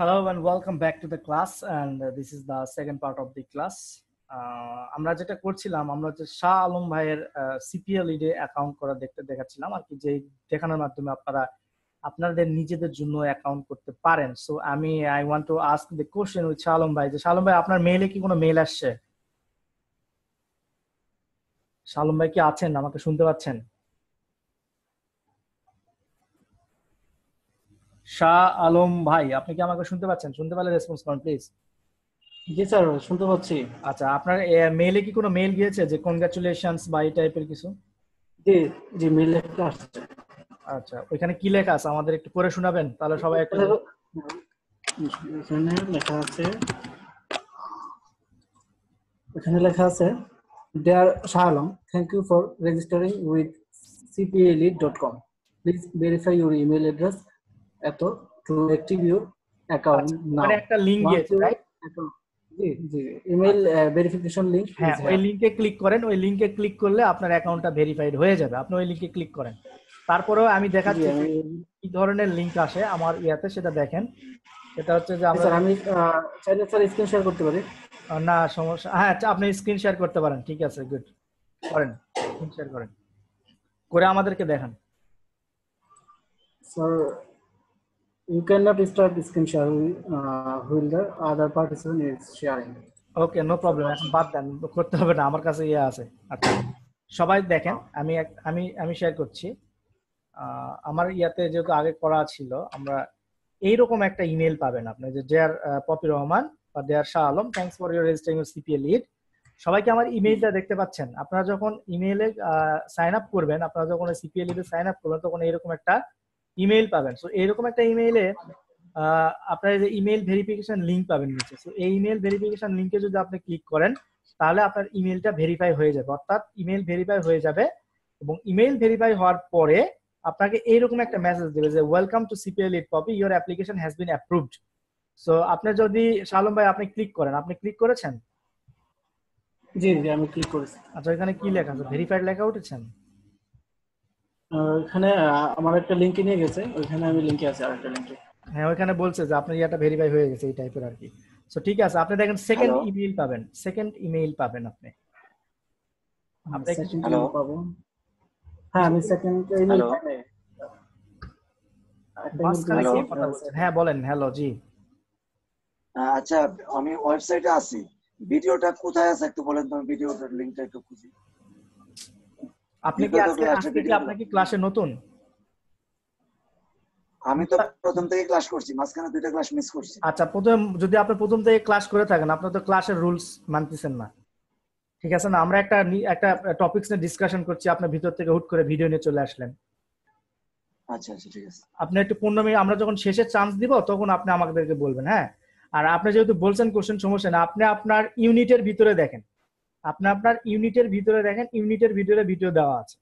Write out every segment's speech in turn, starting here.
Hello and welcome back to the class and uh, this is the second part of the class. Uh, আমরা যেটা করছিলাম আমরা হচ্ছে শাহ আলম ভাইয়ের সিপিএল ইডে অ্যাকাউন্ট করা দেখতে দেখাচ্ছিলাম আর কি যে দেখানোর মাধ্যমে আপনারা আপনাদের নিজেদের জন্য অ্যাকাউন্ট করতে পারেন। সো আমি I want to ask the question with Shah Alam ভাই যে শাহ আলম ভাই আপনার মেইলে কি কোনো মেইল আসছে? শাহ আলম ভাই কি আছেন? আমাকে শুনতে পাচ্ছেন? শাহ আলম ভাই আপনি কি আমাকে শুনতে পাচ্ছেন? শুনতে পারলে রেসপন্স করুন প্লিজ জি স্যার শুনতে পাচ্ছি। আচ্ছা আপনার মেইলে কি কোনো মেইল গিয়েছে যে কনগ্রাচুলেশনস বা এই টাইপের কিছু? জি জি মেল লেখা আসছে। আচ্ছা ওইখানে কি লেখা আছে? আমাদের একটু পড়ে শোনাবেন তাহলে সবাই একটু এখানে লেখা আছে এখানে লেখা আছে Shah Alam thank you for registering with cpalead.com please verify your email address এত to active your account now একটা লিংক গিয়েছে রাইট জি জি ইমেল ভেরিফিকেশন লিংক হ্যাঁ ওই লিংকে ক্লিক করেন ওই লিংকে ক্লিক করলে আপনার অ্যাকাউন্টটা ভেরিফাইড হয়ে যাবে। আপনি ওই লিংকে ক্লিক করেন। তারপরেও আমি দেখাচ্ছি কি ধরনের লিংক আসে আমার ইয়াতে সেটা দেখেন। সেটা হচ্ছে যে আমরা স্যার আমি চাইলে স্যার স্ক্রিন শেয়ার করতে পারি। না সমস্যা হ্যাঁ আচ্ছা, আপনি স্ক্রিন শেয়ার করতে পারেন। ঠিক আছে গুড করেন স্ক্রিন শেয়ার করেন। করে আমাদেরকে দেখান। Sir, you cannot start screen share uh, while the other participant is sharing. Okay no problem এখন বাদ দেন করতে হবে না আমার কাছে ইয়ে আছে। আচ্ছা সবাই দেখেন আমি আমি আমি শেয়ার করছি। আমার ইয়াতে যেহেতু আগে করা ছিল আমরা এইরকম একটা ইমেল পাবেন আপনি যে দেয়ার পপি রহমান বা dear Shah Alam thanks for your registering CPAlead সবাইকে আমার ইমেইলটা দেখতে পাচ্ছেন। আপনারা যখন ইমেইলে সাইন আপ করবেন আপনারা যখন সিপিএল লিডে সাইন আপ করবেন তখন এরকম একটা ইমেইল পাবেন। সো এরকম একটা ইমেইলে আপনার যে ইমেইল ভেরিফিকেশন লিংক পাবেন নিচে। সো এই ইমেইল ভেরিফিকেশন লিংকে যদি আপনি ক্লিক করেন তাহলে আপনার ইমেইলটা ভেরিফাই হয়ে যাবে। অর্থাৎ ইমেইল ভেরিফাই হয়ে যাবে এবং ইমেইল ভেরিফাই হওয়ার পরে আপনাকে এইরকম একটা মেসেজ দেবে যে welcome to CPL it copy your application has been approved so আপনি যদি শালম ভাই আপনি ক্লিক করেন আপনি ক্লিক করেছেন? জি জি আমি ক্লিক করেছি। আচ্ছা এখানে কি লেখা আছে? ভেরিফাইড লেখা উঠেছেন এখানে আমার একটা লিংকে নিয়ে গেছে। ওইখানে আমি লিংকে আছে আরেকটা লিংকে হ্যাঁ ওইখানে বলছে যে আপনার ইয়াটা ভেরিফাই হয়ে গেছে এই টাইপের আর কি সো ঠিক আছে আপনি দেখেন সেকেন্ড? ইমেইল পাবেন সেকেন্ড ইমেইল পাবেন আপনি। আপনি? পাবো। হ্যাঁ আমি সেকেন্ড বলছেন হ্যাঁ বলেন হ্যালো জি। আচ্ছা আমি ওয়েবসাইটে আছি। ভিডিওটা কোথায় আছে একটু বলেন তো ভিডিওটার লিংকটা একটু খুঁজি। আপনি কি আজকে আজকে কি আপনার কি ক্লাসে নতুন? আমি তো প্রথম থেকে ক্লাস করছি মাঝখানে দুইটা ক্লাস মিস করছি। আচ্ছা প্রথম যদি আপনি প্রথম থেকে ক্লাস করে থাকেন আপনার তো ক্লাসের রুলস মানতেছেন না। ঠিক আছে না? আমরা একটা একটা টপিকস নিয়ে ডিসকাশন করছি আপনার ভিতর থেকে হুট করে ভিডিও নিয়ে চলে আসলেন। আচ্ছা আচ্ছা ঠিক আছে। আপনি একটু পনেরো মিনিট আমরা যখন শেষে চান্স দিব তখন আপনি আমাদেরকে বলবেন হ্যাঁ? আর আপনি যেহেতু বলছেন কোশ্চেন সমস্যা না আপনি আপনার ইউনিটের ভিতরে দেখেন। আপনি আপনার ইউনিটের ভিতরে দেখেন ইউনিটের ভিতরে ভিডিও দেওয়া আছে।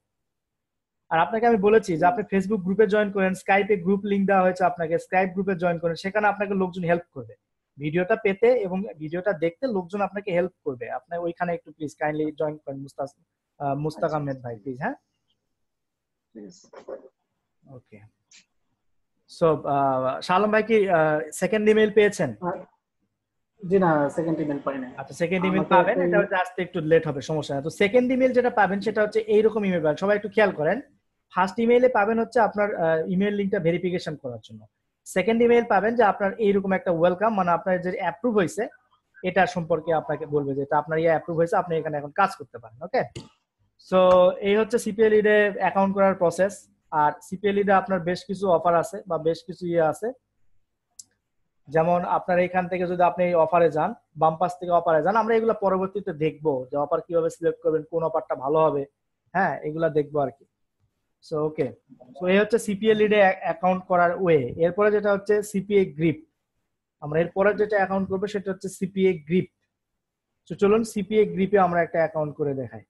আর আপনাকে আমি বলেছি যে আপনি ফেসবুক গ্রুপে জয়েন করেন স্কাইপে গ্রুপ লিংক দেওয়া হয়েছে আপনাকে স্কাইপ গ্রুপে জয়েন করেন সেখানে আপনাকে লোকজন হেল্প করবে। ভিডিওটা পেতে এবং ভিডিওটা দেখতে লোকজন আপনাকে হেল্প করবে। আপনি ওইখানে একটু প্লিজ কাইন্ডলি জয়েন করেন মুস্তাক মুস্তাক আচ্ছা। আহমেদ ভাই প্লিজ হ্যাঁ? ওকে সো শালম ভাই কি সেকেন্ড ইমেল পেয়েছেন? জি না সেকেন্ড ইমেল পাই না আচ্ছা সেকেন্ড ইমেল পাবেন এটা হচ্ছে আসতে একটু লেট হবে সমস্যা না তো সেকেন্ড ইমেল যেটা পাবেন সেটা হচ্ছে এইরকম ইমেল পাবেন। সবাই একটু খেয়াল করেন ফার্স্ট ইমেইলে পাবেন হচ্ছে আপনার ইমেল লিঙ্কটা ভেরিফিকেশন করার জন্য। সেকেন্ড ইমেল পাবেন যে আপনার এইরকম একটা ওয়েলকাম মানে আপনার যে অ্যাপ্রুভ হয়েছে এটা সম্পর্কে আপনাকে বলবে যে এটা আপনার ইয়ে অ্যাপ্রুভ হয়েছে আপনি এখানে এখন কাজ করতে পারেন ওকে সো এই হচ্ছে সিপিএল ইডে অ্যাকাউন্ট করার প্রসেস আর সিপিএল ইডে আপনার বেশ কিছু অফার আছে বা বেশ কিছু ইয়ে আছে। যেমন আপনার এখান থেকে যদি আপনি অফারে যান, বাম পাশ থেকে অফারে যান, আমরা এগুলো পরবর্তীতে দেখব যে অফার কীভাবে সিলেক্ট করবেন, কোন অফারটা ভালো হবে। হ্যাঁ এগুলা দেখব আর কি। সো ওকে সো এই হচ্ছে সিপিএল লিডে অ্যাকাউন্ট করার ওয়ে এরপরে যেটা হচ্ছে সিপিএ গ্রিপ আমরা এরপরে যেটা অ্যাকাউন্ট করব সেটা হচ্ছে সিপিএ গ্রিপ তো চলুন সিপিএ গ্রিপে আমরা একটা অ্যাকাউন্ট করে দেখাই।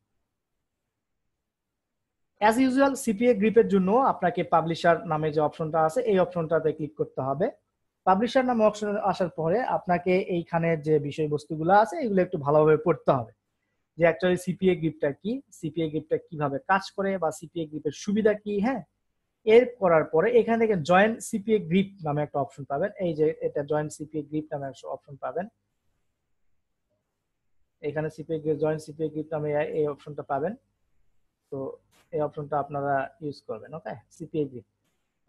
অ্যাজ ইউজুয়াল সিপিএ গ্রিপের জন্য আপনাকে পাবলিশার নামে যে অপশনটা আছে, এই অপশনটাতে ক্লিক করতে হবে। পাবলিশার নামে অপশন আসার পরে আপনাকে এইখানে যে বিষয়বস্তুগুলো আছে, এগুলো একটু ভালোভাবে পড়তে হবে। যে অ্যাকচুয়ালি সিপিএ গ্রিপটা কি সিপিএ গ্রিপটা কীভাবে কাজ করে বা সিপিএ গ্রিপের সুবিধা কি হ্যাঁ? এর করার পরে এখান থেকে জয়েন সিপিএ গ্রিপ নামে একটা অপশন পাবেন। এই যে এটা জয়েন সিপিএ গ্রিপ নামে একটা অপশন পাবেন। এখানে সিপিএ জয়েন সিপিএ গ্রিপ নামে এই অপশনটা পাবেন। তো এই অপশনটা আপনারা ইউজ করবেন okay CPA grip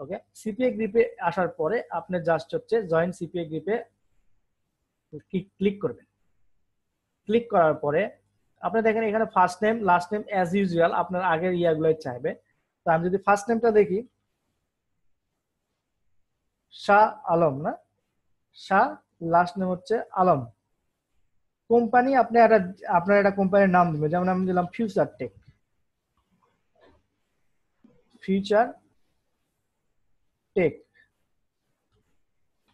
okay CPA গ্রিপে আসার পরে আপনি জাস্ট হচ্ছে জয়েন সিপিএ গ্রিপে ক্লিক করবেন। ক্লিক করার পরে আপনি দেখেন এখানে first name last name as usual আপনার আগের ইয়াগুলোই চাইবে। তো আমি যদি ফার্স্ট নেমটা দেখি, শাহ আলম না? শাহ লাস্ট নেম হচ্ছে আলম। কোম্পানি আপনি একটা, আপনার একটা কোম্পানির নাম দিবেন। যেমন আমি দিলাম future tech future tech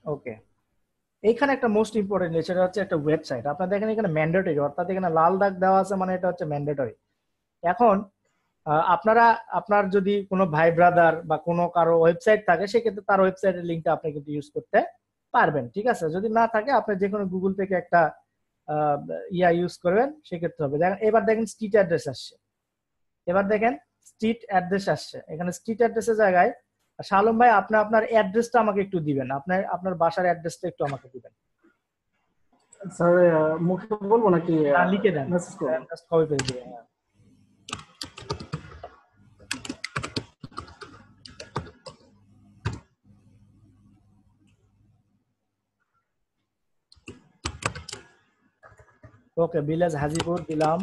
okay এইখানে একটা মোস্ট ইম্পর্টেন্ট সেটা হচ্ছে একটা ওয়েবসাইট আপনার দেখেন এখানে ম্যান্ডেটরি অর্থাৎ এখানে লাল দাগ দেওয়া আছে মানে এটা হচ্ছে ম্যান্ডেটরি এখন আপনারা, আপনার যদি কোনো ভাই ব্রাদার বা কোনো কারও ওয়েবসাইট থাকে, সেক্ষেত্রে তার ওয়েবসাইটের লিঙ্কটা আপনি কিন্তু ইউজ করতে পারবেন, ঠিক আছে? যদি না থাকে, আপনি যে কোনো গুগল থেকে একটা ইয়া ইউজ করবেন, সেক্ষেত্রে হবে। দেখেন, এবার দেখেন স্ট্রিট অ্যাড্রেস আসছে। এবার দেখেন স্ট্রিট অ্যাড্রেস আসছে। এখানে স্ট্রিট অ্যাড্রেসের জায়গায় শালম ভাই আপনি আপনার অ্যাড্রেসটা আমাকে একটু দিবেন। আপনার আপনার বাসার অ্যাড্রেসটা একটু আমাকে দিবেন। স্যার মুখে বলব নাকি না, লিখে দেন। জাস্ট কপি পেস্ট দিবেন হ্যাঁ। ওকে ভিলেজ হাজিপুর দিলাম।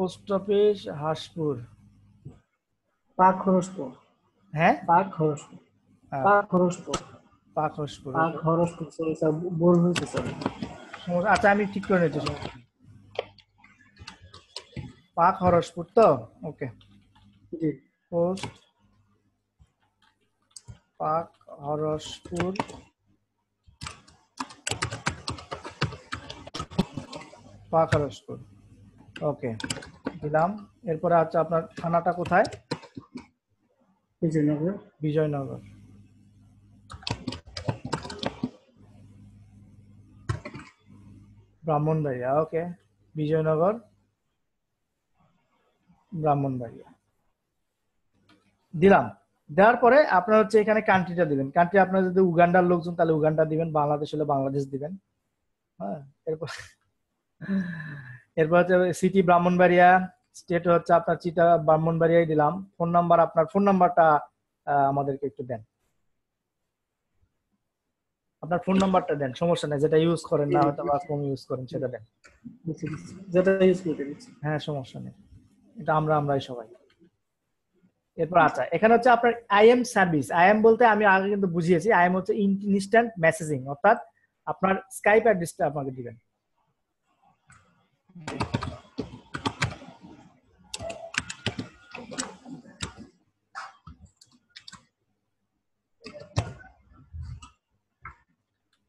Post office Haspur. পাক খরসপুর হ্যাঁ? পাক খরসপুর হ্যাঁ, পাক খরসপুর পাক হাসপুর পাক খরসপুর সরি স্যার ভুল হয়েছে স্যার আচ্ছা আমি ঠিক করে নিচ্ছি পাক হরসপুর তো? ওকে। জি। পোস্ট পাক হরসপুর পাক হরসপুর ওকে। দিলাম। এরপরে হচ্ছে আপনার থানাটা কোথায়? বিজয়নগর। বিজয়নগর। ব্রাহ্মণবাড়িয়া ওকে। বিজয়নগর। ব্রাহ্মণবাড়িয়া দিলাম। দেওয়ার পরে আপনার হচ্ছে এখানে কান্ট্রিটা দিবেন। কান্ট্রি আপনার যদি উগান্ডার লোকজন তাহলে উগান্ডা দিবেন বাংলাদেশ হলে বাংলাদেশ দিবেন। হ্যাঁ এরপর এরপর হচ্ছে সিটি ব্রাহ্মণবাড়িয়া স্টেট হচ্ছে আপনার চিটা ব্রাহ্মণবাড়িয়াই দিলাম। ফোন নাম্বার আপনার ফোন নাম্বারটা আমাদেরকে একটু দেন। আপনার ফোন নাম্বারটা দেন সমস্যা নেই যেটা ইউজ করেন না হয়তো বা কম ইউজ করেন সেটা দেন। যেটা ইউজ করতে হ্যাঁ সমস্যা নেই। এটা আমরা আমরাই সবাই। এরপর আচ্ছা এখানে হচ্ছে আপনার আইএম সার্ভিস আইএম বলতে আমি আগে কিন্তু বুঝিয়েছি। আইএম হচ্ছে ইনস্ট্যান্ট মেসেজিং অর্থাৎ আপনার স্কাইপ অ্যাড্রেসটা আপনাকে দিবেন।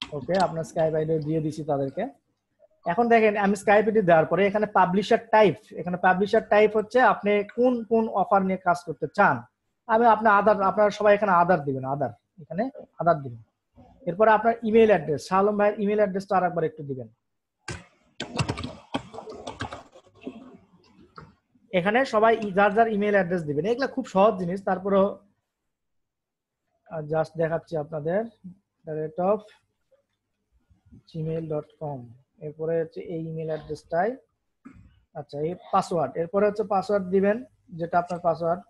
ওকে আপনার স্কাইপ আইডি দিয়ে দিছি তাদেরকে। এখন দেখেন, আমি স্কাইপ আইডি দেওয়ার পরে এখানে পাবলিশার টাইপ এখানে পাবলিশার টাইপ হচ্ছে আপনি কোন কোন অফার নিয়ে কাজ করতে চান। আমি আপনার আধার, আপনারা সবাই এখানে আধার দিবেন, আধার। এখানে আধার দিবেন। এরপরে আপনার ইমেল অ্যাড্রেস শালম ভাইয়ের ইমেল অ্যাড্রেসটা আরেকবার একটু দিবেন। এখানে সবাই যার যার ইমেল অ্যাড্রেস দিবেন। এগুলা খুব সহজ জিনিস। তারপরেও জাস্ট দেখাচ্ছি আপনাদের। Rate of Gmail dot com এরপরে হচ্ছে এই ইমেল অ্যাড্রেসটাই আচ্ছা এই পাসওয়ার্ড এরপরে হচ্ছে পাসওয়ার্ড দিবেন যেটা আপনার পাসওয়ার্ড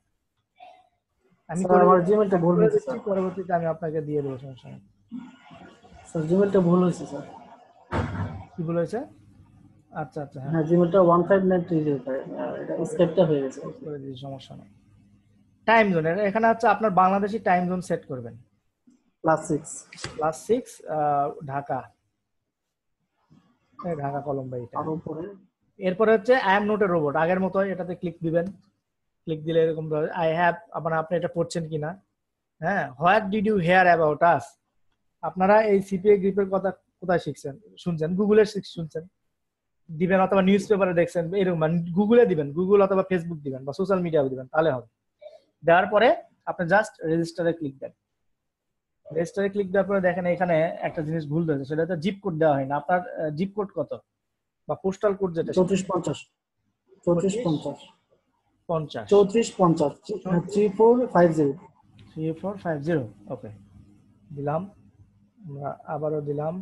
আমি আমার জিমেলটা ভুল হয়েছে স্যার পরবর্তীতে আমি আপনাকে দিয়ে দেবো সমস্যা নেই। স্যার জিমেলটা ভুল হয়েছে স্যার কি বলেছে আচ্ছা আচ্ছা হ্যাঁ। হ্যাঁ জিমেলটা one five nine three zero এটা স্কেপটা হয়ে গেছে। সমস্যা নেই। টাইম জোন এখানে হচ্ছে আপনার বাংলাদেশি টাইম জোন সেট করবেন। Plus six plus six Dhaka. এই ঢাকা কলম্বো এটা। এরপরে হচ্ছে I am not a robot আগের মতো এটাতে ক্লিক দিবেন। ক্লিক দিলে এরকম আই হ্যাভ আপনার আপনি এটা পড়ছেন কিনা? হ্যাঁ what did you hear about us আপনারা এই সিপিএ গ্রিপের কথা কোথায় শিখছেন? শুনছেন? গুগলে শুনছেন দিবেন অথবা নিউজ পেপারে দেখছেন এরকম গুগলে দিবেন গুগল অথবা ফেসবুক দিবেন বা সোশ্যাল মিডিয়া দিবেন তাহলে হবে। দেওয়ার পরে আপনি জাস্ট রেজিস্টারে ক্লিক দেন। রেজিস্টারে ক্লিক দেওয়ার পরে দেখেন এখানে একটা জিনিস ভুল হয়েছে সেটা হচ্ছে জিপ কোড দেওয়া হয় না আপনার জিপ কোড কত? বা পোস্টাল কোড যেটা চৌত্রিশ পঞ্চাশ। চৌত্রিশ পঞ্চাশ। পঞ্চাশ। চৌত্রিশ পঞ্চাশ। Three four five zero three four five zero okay দিলাম আমরা আবারও দিলাম।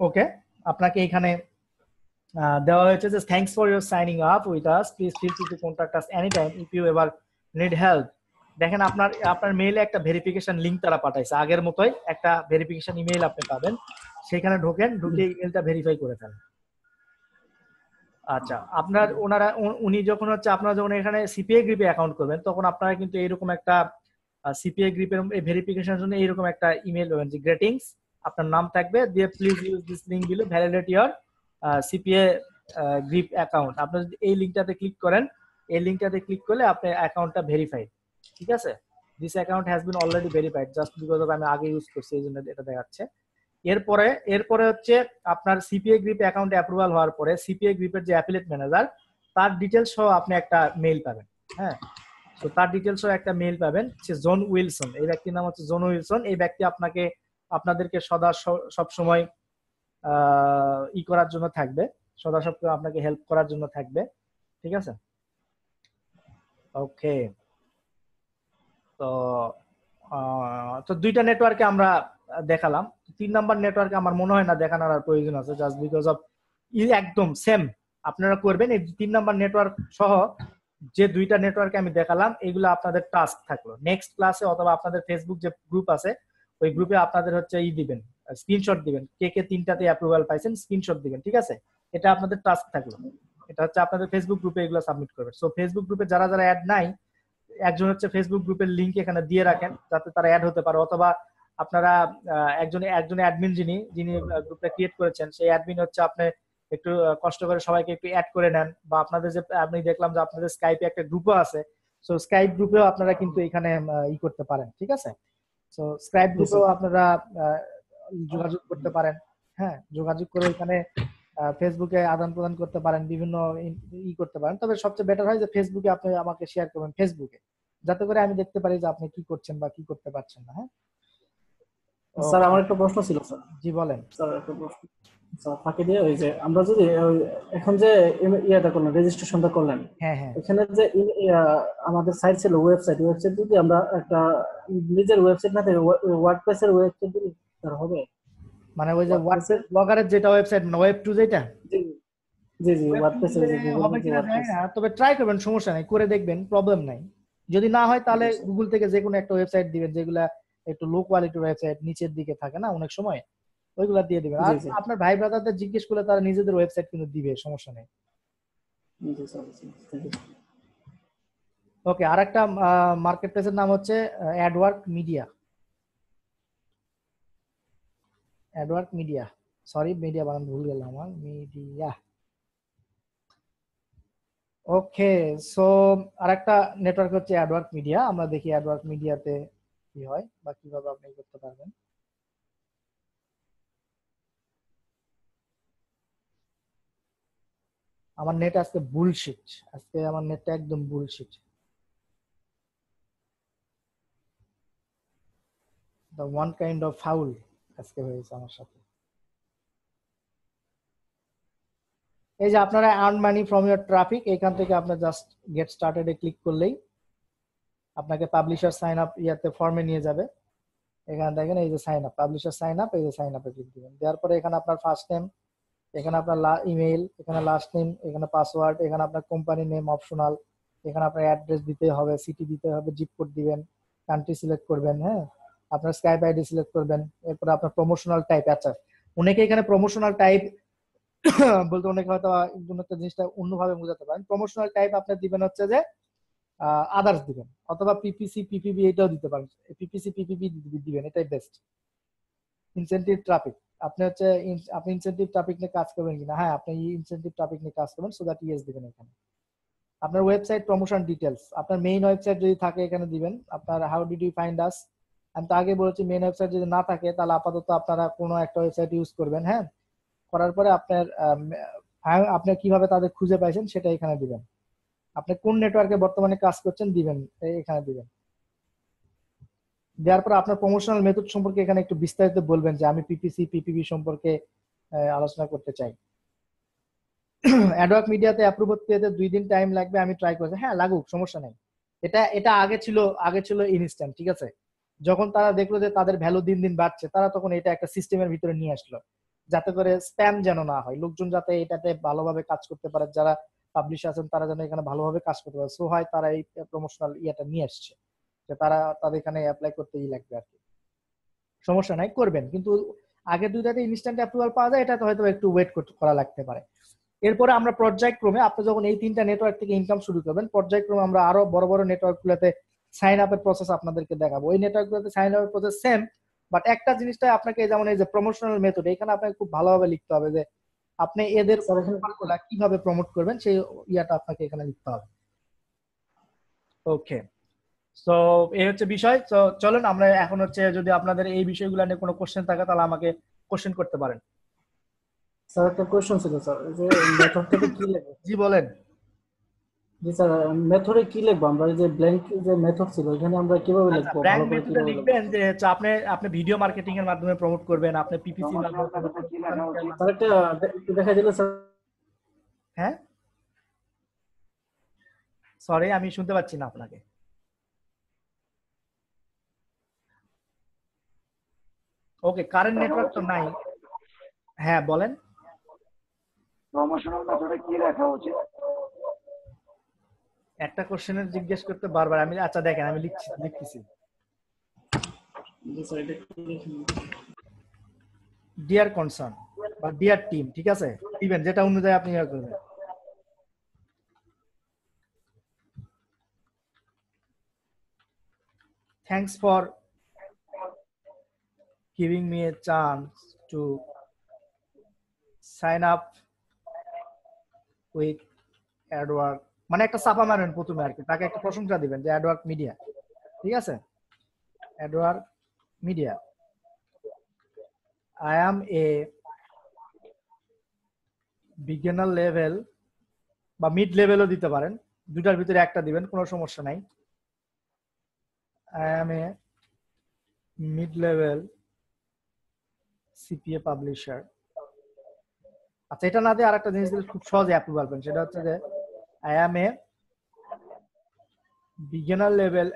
ওকে আপনাকে এখানে দেওয়া হয়েছে যে thanks for your signing up with us please feel to contact us any time if you ever need help দেখেন আপনার আপনার মেইলে একটা ভেরিফিকেশন লিংক তারা পাঠাইছে। আগের মতোই একটা ভেরিফিকেশন ইমেল আপনি পাবেন। সেখানে ঢোকেন, ঢুকে ইমেলটা ভেরিফাই করে ফেলেন। আচ্ছা আপনার ওনারা উনি যখন হচ্ছে আপনারা যখন এখানে সিপিআই গ্রিপে অ্যাকাউন্ট করবেন, তখন আপনারা কিন্তু এরকম একটা সিপিআই গ্রিপের ভেরিফিকেশনের জন্য এরকম একটা ইমেল পাবেন যে গ্রেটিংস আপনার নাম থাকবে, দিয়ে please use this link below validate your CPA grip account আপনি যদি এই লিঙ্কটাতে ক্লিক করেন, এই লিঙ্কটাতে ক্লিক করলে আপনার অ্যাকাউন্টটা ভেরিফাইড ঠিক আছে? This account has been already verified just because of আমি আগে ইউজ করছি, এই জন্য এটা দেখাচ্ছে। এরপরে এরপরে হচ্ছে আপনার সিপিএ গ্রিপ অ্যাকাউন্ট অ্যাপ্রুভাল হওয়ার পরে সিপিএ গ্রিপের যে অ্যাফিলেট ম্যানেজার তার ডিটেলস সহ আপনি একটা মেইল পাবেন হ্যাঁ? তো তার ডিটেলস সহ একটা মেইল পাবেন, সে জন উইলসন এই ব্যক্তির নাম হচ্ছে জন উইলসন এই ব্যক্তি আপনাকে আপনাদেরকে সদা সব সময় ই করার জন্য থাকবে। সদা সব আপনাকে হেল্প করার জন্য থাকবে। ঠিক আছে? ওকে তো তো দুইটা নেটওয়ার্কে আমরা দেখালাম। তিন নাম্বার নেটওয়ার্কে আমার মনে হয় না দেখানোর আর প্রয়োজন আছে জাস্ট বিকজ অফ একদম সেম আপনারা করবেন, এই তিন নাম্বার নেটওয়ার্ক সহ যে দুইটা নেটওয়ার্কে আমি দেখালাম, এগুলো আপনাদের টাস্ক থাকল। নেক্সট ক্লাসে অথবা আপনাদের ফেসবুক যে গ্রুপ আছে ওই গ্রুপে আপনাদের হচ্ছে ই দিবেন স্ক্রিনশট দিবেন, কে কে তিনটাতে অ্যাপ্রুভাল পাইছেন স্ক্রিনশট দিবেন, ঠিক আছে? এটা আপনাদের টাস্ক থাকল। এটা হচ্ছে আপনাদের ফেসবুক গ্রুপে এগুলো সাবমিট করবেন সো ফেসবুক গ্রুপে যারা যারা অ্যাড নাই, একজন হচ্ছে ফেসবুক গ্রুপের লিংক এখানে দিয়ে রাখেন, যাতে তারা অ্যাড হতে পারে। অথবা আপনারা একজন একজন অ্যাডমিন যিনি যিনি গ্রুপটা ক্রিয়েট করেছেন, সেই অ্যাডমিন হচ্ছে আপনি একটু কষ্ট করে সবাইকে একটু অ্যাড করে নেন। বা আপনাদের যে আমি দেখলাম যে আপনাদের স্কাইপে একটা গ্রুপও আছে। সো স্কাইপ গ্রুপেও আপনারা কিন্তু এখানে ই করতে পারেন, ঠিক আছে? সো স্ক্রাইব গ্রুপেও আপনারা যোগাযোগ করতে পারেন। হ্যাঁ যোগাযোগ করে এখানে ফেসবুকে আদান প্রদান করতে পারেন বিভিন্ন ই- করতে পারেন। তবে সবচেয়ে বেটার হয় যে ফেসবুকে আপনি আমাকে শেয়ার করবেন ফেসবুকে যাতে করে আমি দেখতে পারি যে আপনি কি করছেন বা কি করতে পারছেন না হ্যাঁ? স্যার আমার একটা প্রশ্ন ছিল স্যার জি বলেন। স্যার একটা প্রশ্ন। ফাঁকি দিয়ে ওই যে আমরা যদি এখন যে ইয়ে- ইয়েটা করলেন রেজিস্ট্রেশনটা করলেন হ্যাঁ হ্যাঁ। এখানে যে আমাদের সাইট ছিল ওয়েবসাইট ওয়েবসাইট যদি আমরা একটা নিজের ওয়েবসাইট না থাকে ওয়ার্ডপ্রেসের ওয়েবসাইট দিলে স্যার হবে। মানে ওই যে হোয়াটসঅ্যাপ ব্লগারের যেটা ওয়েবসাইট মানে ওয়েব টু যেটা? জি জি জি ওয়ার্ডপ্রেসের হবে কিনা জানি না তবে ট্রাই করবেন সমস্যা নাই করে দেখবেন প্রবলেম নাই। যদি না হয় তাহলে গুগল থেকে যে কোনো একটা ওয়েবসাইট দিবেন যেগুলা একটু লো কোয়ালিটির ওয়েবসাইট নিচের দিকে থাকে না অনেক সময়। ওইগুলা দিয়ে দিবেন। আর। আপনার ভাই ব্রাদারদের জিজ্ঞেস করলে তারা নিজেদের ওয়েবসাইট কিন্তু দিবে সমস্যা নেই. ওকে আর একটা মার্কেট প্লেসের নাম হচ্ছে AdWork media AdWork media sorry media বানান ভুল গেলাম আমার। মিডিয়া ওকে সো আরেকটা নেটওয়ার্ক হচ্ছে অ্যাডওয়ার্ক মিডিয়া আমরা দেখি অ্যাডওয়ার্ক মিডিয়াতে কি হয় বা কীভাবে আপনি করতে পারবেন। আমার নেট আজকে বুলশিট আজকে আমার নেটটা একদম bullshit the one kind of foul আজকে হয়েছে আমার সাথে। এই যে আপনারা earn money from your traffic এখান থেকে আপনার জাস্ট গেট স্টার্টেড এ ক্লিক করলেই আপনাকে পাবলিশার সাইন আপ ইয়াতে ফর্মে নিয়ে যাবে। এখানে দেখেন এই যে sign up publisher sign up এই যে সাইন আপে ক্লিক দিবেন। দেওয়ার পরে এখানে আপনার ফার্স্ট নেম এখানে আপনার ইমেল এখানে লাস্ট নেম এখানে পাসওয়ার্ড এখানে আপনার কোম্পানি নেম অপশনাল এখানে আপনার অ্যাড্রেস দিতে হবে সিটি দিতে হবে জিপ কোড দিবেন কান্ট্রি সিলেক্ট করবেন হ্যাঁ? আপনার স্কাইপ আইডি সিলেক্ট করবেন, এরপর আপনার প্রমোশনাল টাইপ আচ্ছা অনেকে এখানে প্রমোশনাল টাইপ বলতে অনেকে হয়তো একটা জিনিসটা অন্যভাবে বোঝাতে পারেন প্রমোশনাল টাইপ আপনি দিবেন হচ্ছে যে আদার্স দিবেন, অথবা পিপিসি পিপিবি এটাও দিতে পারেন পিপিসি পিপিবি দিবেন, এটাই বেস্ট ইনসেন্টিভ ট্রাফিক আপনি হচ্ছে আপনি ইনসেন্টিভ ট্রাফিক নিয়ে কাজ করবেন কিনা? হ্যাঁ আপনি ইনসেন্টিভ ট্রাফিক নিয়ে কাজ করবেন সো দ্যাট ইয়েস দিবেন এখানে। আপনার ওয়েবসাইট প্রমোশন ডিটেলস আপনার মেইন ওয়েবসাইট যদি থাকে এখানে দিবেন আপনার how did you find us আমি তো আগে বলেছি মেইন ওয়েবসাইট যদি না থাকে তাহলে আপাতত আপনারা কোনো একটা ওয়েবসাইট ইউজ করবেন হ্যাঁ? করার পরে আপনার আহ, আপনি কীভাবে তাদের খুঁজে পাইছেন সেটা এখানে দিবেন। আপনি কোন নেটওয়ার্কে বর্তমানে কাজ করছেন দিবেন এখানে দিবেন। দেওয়ার পর আপনার প্রমোশনাল মেথড সম্পর্কে এখানে একটু বিস্তারিত বলবেন যে আমি পিপিসি পিপিবি সম্পর্কে আলোচনা করতে চাই। অ্যাডওয়ার্ক মিডিয়াতে অ্যাপ্রুভ হতে দুই দিন টাইম লাগবে, আমি ট্রাই করেছি। হ্যাঁ লাগুক, সমস্যা নেই। এটা এটা আগে ছিল আগে ছিল ইনস্ট্যান্ট ঠিক আছে? যখন তারা দেখল যে তাদের ভ্যালু দিন দিন বাড়ছে, তারা তখন এটা একটা সিস্টেমের ভিতরে নিয়ে আসলো। যাতে করে স্প্যাম যেন না হয়। লোকজন যাতে এটাতে ভালোভাবে কাজ করতে পারে, যারা পাবলিশ আছেন, তারা যেন এখানে ভালোভাবে কাজ করতে পারে। সো হয় তারা এই প্রমোশনাল ইয়েটা নিয়ে আসছে। তারা তাদের এখানে অ্যাপ্লাই করতেই লাগবে আর কি। সমস্যা নাই, করবেন। কিন্তু আগে দুইটাতে ইনস্ট্যান্ট অ্যাপ্রুভাল পাওয়া যায়, এটাতে হয়তো একটু ওয়েট করা লাগতে পারে। এরপরে আমরা পর্যায়ক্রমে আপনি যখন এই তিনটা নেটওয়ার্ক থেকে ইনকাম শুরু করবেন, পর্যায়ক্রমে আমরা আরও বড় বড় নেটওয়ার্ক গুলোতে সাইন আপের প্রসেস আপনাদেরকে দেখাবো। ওই নেটওয়ার্ক গুলোতে সাইন আপের প্রসেস সেম বাট একটা জিনিসটা আপনাকে যেমন এই যে প্রমোশনাল মেথড এখানে আপনাকে খুব ভালোভাবে লিখতে হবে যে আপনি এদের কীভাবে প্রমোট করবেন, সেই ইয়াটা আপনাকে এখানে লিখতে হবে। ওকে সো এই হচ্ছে বিষয়। তো চলুন আমরা এখন হচ্ছে যদি আপনাদের এই বিষয়গুলো নিয়ে কোনো কোশ্চেন থাকে তাহলে আমাকে কোশ্চেন করতে পারেন। স্যার একটা কোশ্চেন ছিল স্যার যে মেথডটাতে কি লিখব জি বলেন। জি স্যার মেথডে কি লিখব? আমরা যে ব্ল্যাঙ্ক যে মেথড ছিল এখানে আমরা কীভাবে লিখব? ব্র্যান্ড ভালো করে মেথডে লিখবেন যে হচ্ছে আপনি আপনি ভিডিও মার্কেটিং এর মাধ্যমে প্রমোট করবেন আপনি পিপিসি মাধ্যমে promote করবেন। স্যার একটা দেখা দিলে স্যার। হ্যাঁ? সরি আমি শুনতে পাচ্ছি না আপনাকে। ওকে কারেন্ট নেটওয়ার্ক তো নাই। হ্যাঁ বলেন। প্রমোশনাল মেথডে কি লেখা উচিত? একটা কোশ্চেনের জিজ্ঞেস করতে বারবার। আমি আচ্ছা দেখেন আমি লিখছি লিখতেছি? ডিয়ার কনসার্ন বা ডিয়ার টিম ঠিক আছে? দিবেন যেটা অনুযায়ী আপনি ইয়া করবেন। Thanks for giving me a chance to sign up with AdWork মানে একটা চাপা মারেন প্রথমে আর কি। তাকে একটা প্রশংসা দিবেন যে অ্যাডওয়ার্ক মিডিয়া ঠিক আছে? AdWork media I am a beginner level বা মিড লেভেলও দিতে পারেন। দুটার ভিতরে একটা দিবেন, কোনো সমস্যা নাই। I am a mid level CPA publisher আচ্ছা এটা না দিয়ে আরেকটা জিনিস দিলে খুব সহজে অ্যাপ্রুভাল পাবেন সেটা হচ্ছে যে I am a beginner level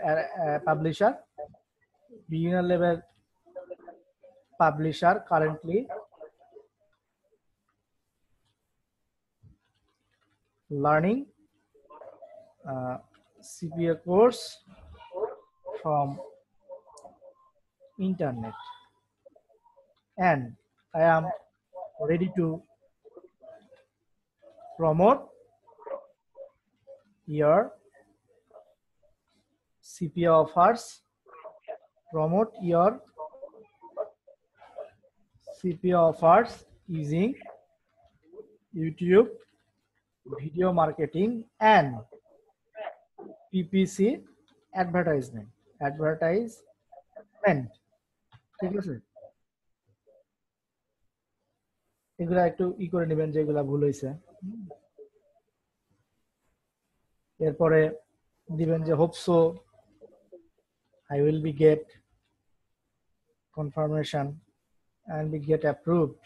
publisher beginner level publisher currently uh, CPA course from internet. And I am ready to promote your CPA offers promote your CPA offers using YouTube, video marketing, and PPC advertisement. Advertisement. ঠিক আছে এগুলা একটু ই করে নেবেন যেগুলা ভুল হয়েছে এরপরে দিবেন যে hope so I will be get confirmation and be get approved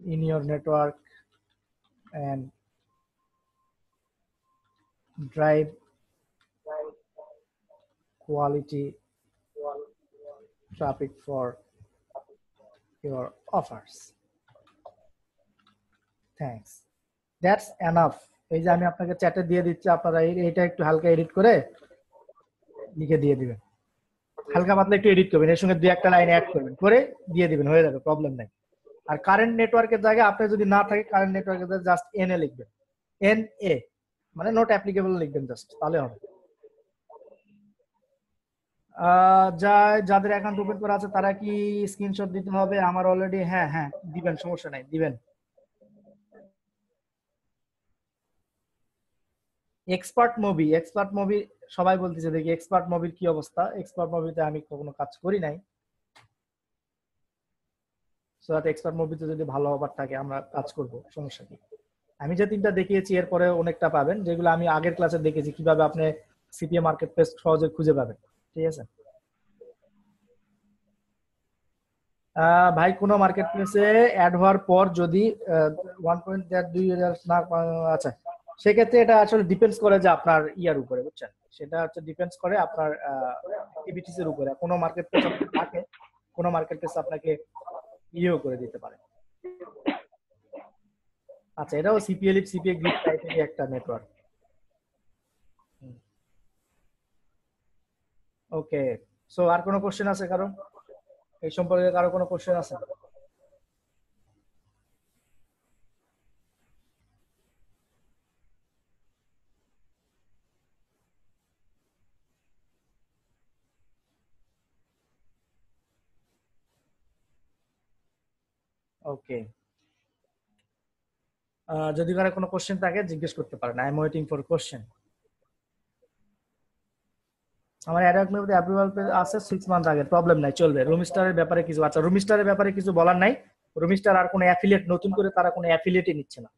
in your network and drive quality traffic for your offers. Thanks. That's enough. এই যে আমি আপনাকে চ্যাটে দিয়ে দিচ্ছি, আপনারা এই- এইটা একটু হালকা এডিট করে লিখে দিয়ে দিবেন হালকা পাতলা একটু এডিট করবেন, এর সঙ্গে দুই একটা লাইন অ্যাড করবেন, করে দিয়ে দিবেন, হয়ে যাবে প্রবলেম নাই আর কারেন্ট নেটওয়ার্কের জায়গায় আপনার যদি না থাকে কারেন্ট নেটওয়ার্কের জায়গায় জাস্ট এন এ লিখবেন এন এ মানে নট অ্যাপ্লিকেবল লিখবেন জাস্ট তাহলে হবে আহ, যা যাদের অ্যাকাউন্ট ওপেন করা আছে তারা কি স্ক্রিনশট দিতে হবে? আমার অলরেডি হ্যাঁ হ্যাঁ দিবেন সমস্যা নাই দিবেন। এক্সপার্ট মুভি এক্সপার্ট মুভি সবাই বলতেছে দেখি এক্সপার্ট মুভির কি অবস্থা? এক্সপার্ট মুভিতে আমি কখনো কাজ করি নাই। সো এক্সপার্ট মুভিতে যদি ভালো অফার থাকে আমরা কাজ করব সমস্যা কি? আমি যে তিনটা দেখিয়েছি এরপরে অনেকটা পাবেন যেগুলো আমি আগের ক্লাসে দেখেছি কীভাবে আপনি সিপিএ মার্কেট প্লেস সহজে খুঁজে পাবেন। ঠিক আছে। ভাই, কোন মার্কেট প্লেসে অ্যাড হওয়ার পর যদি ওয়ান পয়েন্ট দুই হাজার না আচ্ছা সেক্ষেত্রে এটা আসলে ডিপেন্ডস করে যে আপনার ইয়ার উপরে, বুঝছেন? সেটা হচ্ছে ডিপেন্ডস করে আপনার অ্যাক্টিভিটিস এর উপরে। কোনো মার্কেট প্লেস থাকে, কোনো মার্কেট প্লেস আপনাকে ইয়েও করে দিতে পারে। আচ্ছা এটাও সিপিএল সিপিএ গ্রিপ টাইপেরই একটা নেটওয়ার্ক ওকে সো আর কোনো কোশ্চেন আছে কারও? এই সম্পর্কে কারও কোনো কোশ্চেন আছে? ওকে যদি কারও কোনো কোশ্চেন থাকে, জিজ্ঞেস করতে পারেন। I am waiting for question আমার অ্যাডাক মেমোতে অ্যাপ্রুভাল আছে সিক্স মান্থ আগে প্রবলেম নাই, চলবে। রুমিস্টারের ব্যাপারে কিছু আচ্ছা রুমিস্টারের ব্যাপারে কিছু বলার নাই। রুমিস্টার আর কোনো অ্যাফিলিয়েট নতুন করে তারা কোনো অ্যাফিলিয়েটই নিচ্ছে না।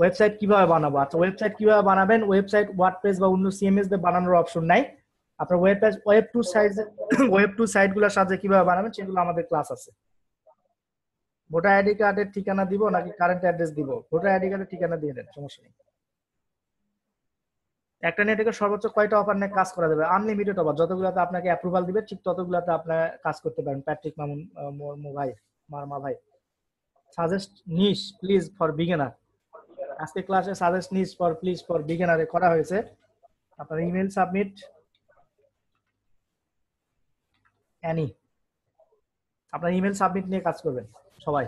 ওয়েবসাইট কীভাবে বানাবো? আচ্ছা ওয়েবসাইট কীভাবে বানাবেন? ওয়েবসাইট ওয়ার্ডপ্রেস বা অন্য সিএমএস দিয়ে বানানোর অপশন নাই। আপনার web web two site web two সাইটগুলোর সাথে কীভাবে বানাবেন সেগুলো আমাদের ক্লাস আছে। ভোটার আইডি কার্ডের ঠিকানা দিব নাকি কারেন্ট অ্যাড্রেস দিব? ভোটার আইডি কার্ডের ঠিকানা দিয়ে দেন, সমস্যা নেই। একটা নেটওয়ার্কে সর্বোচ্চ কয়টা অফার নিয়ে কাজ করা যাবে? আনলিমিটেড অফার যতগুলোতে আপনাকে অ্যাপ্রুভাল দিবে, ঠিক ততগুলোতে আপনার কাজ করতে পারেন। প্যাট্রিক মামুন মো ভাই, মারমা ভাই। সাজেস্ট নিস প্লিজ ফর বিগিনার আজকে ক্লাসে সাজেস্ট নিস ফর প্লিজ ফর বিগিনারে করা হয়েছে। আপনার ইমেল সাবমিট অ্যানি আপনার ইমেল সাবমিট নিয়ে কাজ করবেন, সবাই।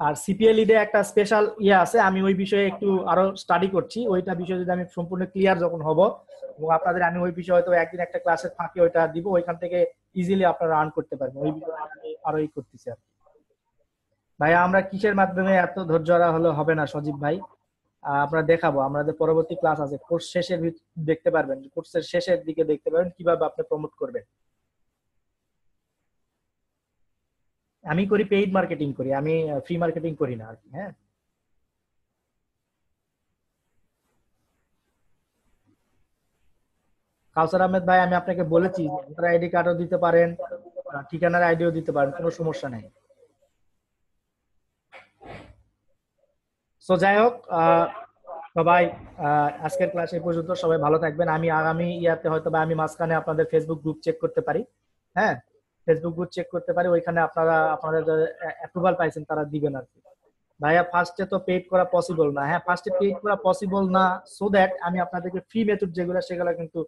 আর সিপিএল ইডে একটা স্পেশাল ইয়ে আছে, আমি ওই বিষয়ে একটু আরও স্টাডি করছি। ওইটা বিষয়ে যদি আমি সম্পূর্ণ ক্লিয়ার যখন হব, এবং আপনাদের, আমি ওই বিষয়ে হয়তো একদিন একটা ক্লাসের ফাঁকে ওইটা দিব, ওইখান থেকে ইজিলি আপনারা আর্ন করতে পারবেন। ওই বিষয়ে আমি আরও ই করতেছি আর কি। ভাইয়া আমরা কিসের মাধ্যমে এত ধৈর্য হারা হলে হবে না, সজীব ভাই? আপনারা দেখাবো। আমাদের পরবর্তী ক্লাস আছে। কোর্স শেষের দেখতে পারবেন। কোর্সের শেষের দিকে দেখতে পারবেন, কীভাবে আপনি প্রমোট করবেন। আমি করি পেইড মার্কেটিং করি, আমি ফ্রি মার্কেটিং করি না আর কি হ্যাঁ। কাউসার আহমেদ ভাই, আমি আপনাকে বলেছি আইডি কার্ডও দিতে পারেন ঠিকানার আইডিও দিতে পারেন, কোনো সমস্যা নেই। সো যাই হোক সবাই আজকের ক্লাস এই পর্যন্ত সবাই ভালো থাকবেন। আমি আগামী ইয়াতে হয়তো বা আমি মাঝখানে আপনাদের ফেসবুক গ্রুপ চেক করতে পারি হ্যাঁ। ফেসবুক গ্রুপ চেক করতে পারি, ওইখানে আপনারা আপনারা অ্যাপ্রুভাল পাইছেন তারা দিবেন আর কি। ভাইয়া ফার্স্টে তো পেড করা পসিবল না। হ্যাঁ ফার্স্টে পেড করা পসিবল না সো দ্যাট আমি আপনাদেরকে ফ্রি মেথড যেগুলো, সেগুলো কিন্তু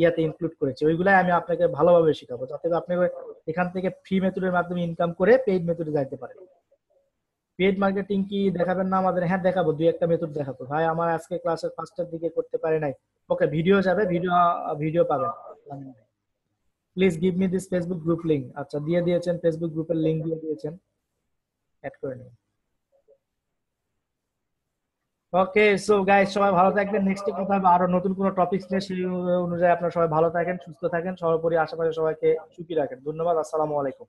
ইয়াতে ইনক্লুড করেছি। ওইগুলাই আমি আপনাকে ভালোভাবে শেখাবো, যাতে আপনি এখান থেকে ফ্রি মেথডের মাধ্যমে ইনকাম করে পেইড মেথডে যাইতে পারেন। পেইড মার্কেটিং কি দেখাবেন না আমাদের? হ্যাঁ দেখাবো, দুই একটা মেথড দেখাবো। ভাই, আমার আজকে ক্লাসের ফার্স্টের দিকে করতে পারে নাই। ওকে ভিডিও যাবে ভিডিও ভিডিও পাবেন। Please give me this Facebook group link আচ্ছা দিয়ে দিয়েছেন ফেসবুক গ্রুপের লিংক দিয়ে দিয়েছেন। অ্যাড করে নিন। ওকে সো গাইস সবাই ভালো থাকবেন। নেক্সট কথা হবে আরও নতুন কোনো টপিকস নিয়ে। সেই অনুযায়ী আপনারা সবাই ভালো থাকেন, সুস্থ থাকেন। সর্বোপরি আশেপাশে সবাইকে সুখী রাখেন। ধন্যবাদ, আসসালামু আলাইকুম।